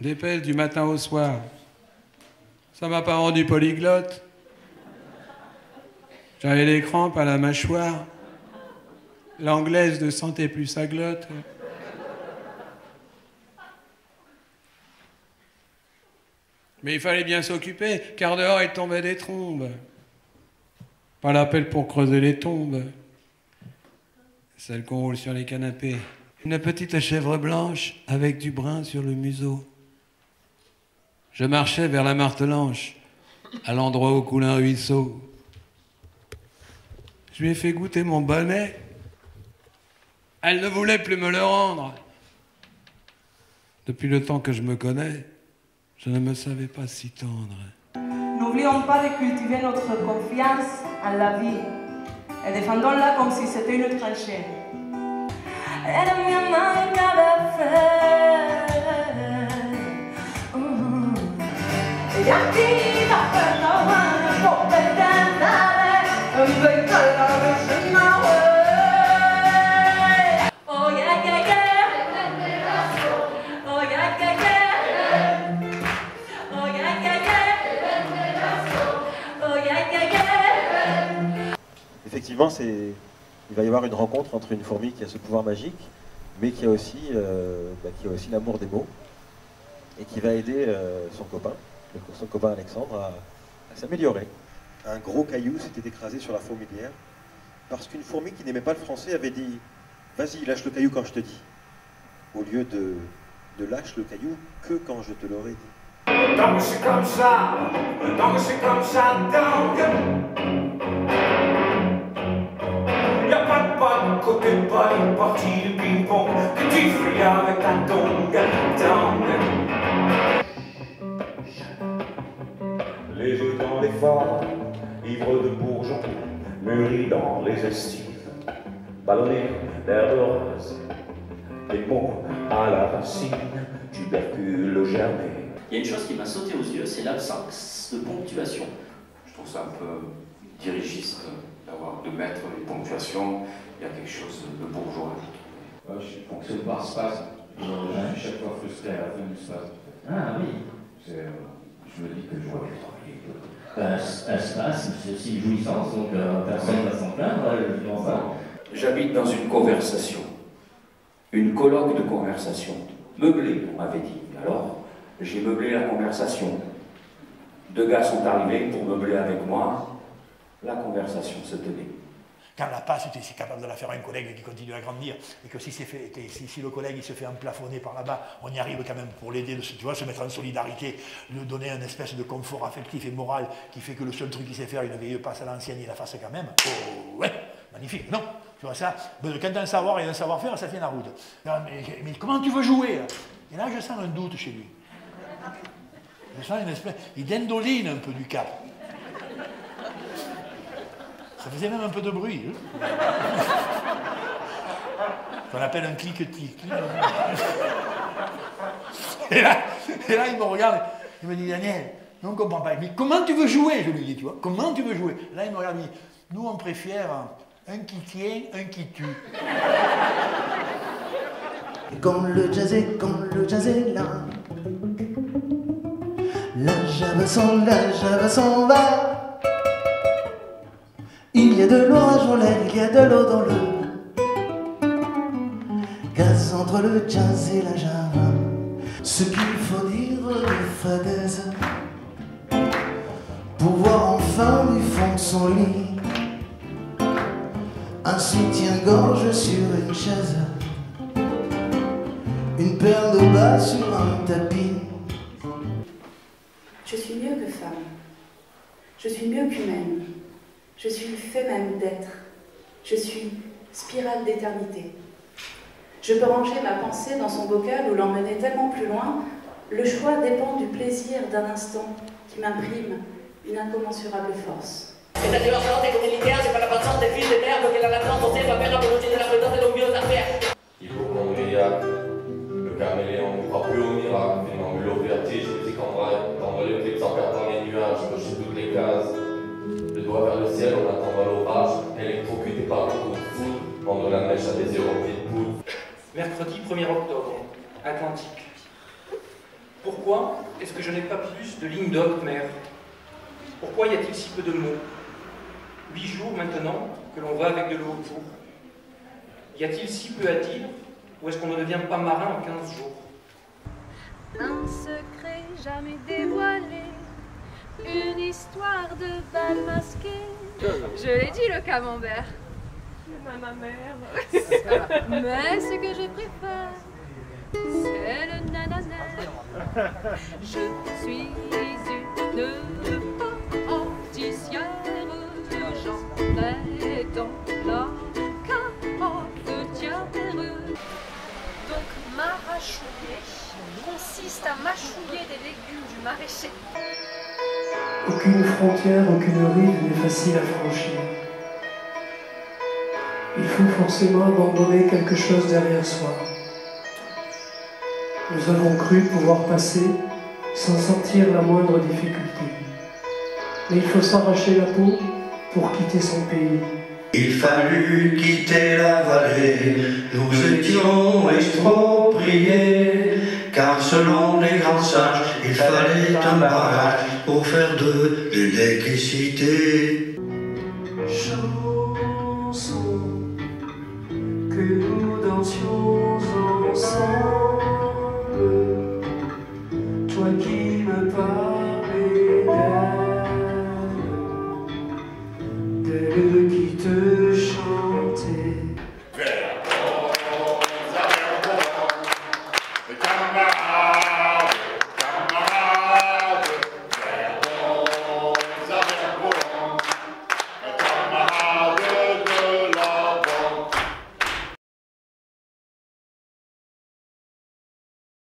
Des pelles du matin au soir. Ça m'a pas rendu polyglotte. J'avais les crampes à la mâchoire. L'anglaise ne sentait plus sa glotte. Mais il fallait bien s'occuper, car dehors il tombait des trombes. Pas l'appel pour creuser les tombes, celles qu'on roule sur les canapés. Une petite chèvre blanche avec du brun sur le museau. Je marchais vers la martelanche, à l'endroit où coule un ruisseau. Je lui ai fait goûter mon bonnet. Elle ne voulait plus me le rendre. Depuis le temps que je me connais, je ne me savais pas si tendre. N'oublions pas de cultiver notre confiance en la vie et défendons-la comme si c'était une tranchée. Effectivement, il va y avoir une rencontre entre une fourmi qui a ce pouvoir magique, mais qui a aussi, euh, bah, aussi l'amour des mots, et qui va aider euh, son copain, son copain Alexandre, à, à s'améliorer. Un gros caillou s'était écrasé sur la fourmilière, parce qu'une fourmi qui n'aimait pas le français avait dit Vas-y, lâche le caillou quand je te dis, au lieu de, de lâche le caillou que quand je te l'aurais dit. Donc c'est comme ça, donc c'est comme ça, donc. Y'a pas de bonne côté pas une partie de ping-pong que tu fais avec ta Forts, ivres de bourgeons, mûris dans les estives, ballonnés d'herbe rose, des mots à la racine, tubercules germés. Il y a une chose qui m'a sauté aux yeux, c'est l'absence de ponctuation. Je trouve ça un peu dirigiste d'avoir de mettre les ponctuations. Il y a quelque chose de bourgeois. je fonctionne par spasme. Je suis chaque fois frustré à la fin du spasme. Ah oui. Euh, je me dis que je vois plus travailler. Un, un spasme, c'est aussi une jouissance, donc euh, personne ne va s'en plaindre, euh. J'habite dans une conversation, une colloque de conversation, meublée, on m'avait dit. Alors, j'ai meublé la conversation. Deux gars sont arrivés pour meubler avec moi. La conversation se tenait. Quand la passe, tu es capable de la faire à un collègue qui continue à grandir, et que si, le collègue il se fait emplafonner par là-bas, on y arrive quand même pour l'aider, tu vois, se mettre en solidarité, lui donner une espèce de confort affectif et moral qui fait que le seul truc qu'il sait faire, une vieille passe à l'ancienne, il la fasse quand même. Oh, ouais, magnifique, non? Tu vois ça? Quand tu as un savoir et un savoir-faire, ça tient la route. Mais, comment tu veux jouer? Et là, je sens un doute chez lui. Je sens une espèce. Il dendoline un peu du cap. Ça faisait même un peu de bruit. hein. Qu'on appelle un cliquetis. Et là, et là, il me regarde, il me dit Daniel, nous on ne comprend pas. Mais comment tu veux jouer? Je lui dis, tu vois, comment tu veux jouer? Là, il me regarde, il me dit Nous on préfère un qui tient, un qui tue. Comme le jazz est, comme le jazz est là. La java s'en, la java s'en va. Il y a de l'orage en l'air, il y a de l'eau dans le gaz entre le jazz et la java. Ce qu'il faut dire de fadaise pour voir enfin du fond de son lit un soutien-gorge sur une chaise. Une paire de bas sur un tapis. Je suis mieux que femme. Je suis mieux qu'humaine. Je suis le fait même d'être. Je suis spirale d'éternité. Je peux ranger ma pensée dans son bocal ou l'emmener tellement plus loin. Le choix dépend du plaisir d'un instant qui m'imprime une incommensurable force. Esta llevación de comunidad c'est pas la patience des fils de terre que la latence on sait pas faire la volonté de la présence et l'ambiance d'affaires. Hypochondriaque, le caméléon ne croit plus au miracle, funambule au vertige, musique en vraie, envolé au clip sans perdre dans l'orage, électrocuté par le coup de foudre, vendre la mèche à des yeux remplis de poudre. Mercredi 1er octobre, Atlantique. Pourquoi est-ce que je n'ai pas plus de lignes d'ocre, mère? Pourquoi y a-t-il si peu de mots? Huit jours maintenant que l'on va avec de l'eau autour. Y a-t-il si peu à dire Ou est-ce qu'on ne devient pas marin en quinze jours? Un secret jamais dévoilé, une histoire de bal masqué. Je l'ai dit le camembert. Ma mère. Mais ce que je préfère, c'est le nanana. Je suis une pâtissière de gens dans la cafetière. Donc marachouiller consiste à mâchouiller des légumes du maraîcher. Aucune frontière, aucune rive n'est facile à franchir. Il faut forcément abandonner quelque chose derrière soi. Nous avons cru pouvoir passer sans sentir la moindre difficulté. Mais il faut s'arracher la peau pour quitter son pays. Il fallut quitter la vallée, nous étions expropriés, selon les grands sages, il fallait un barrage pour faire de l'électricité.